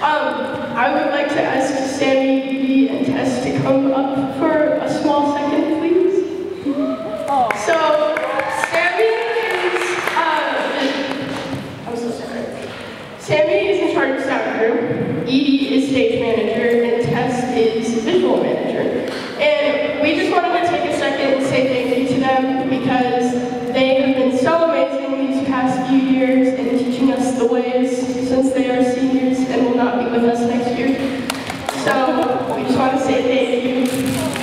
Um, I would like to ask Sammy, Beauty, and Tess to come up for a small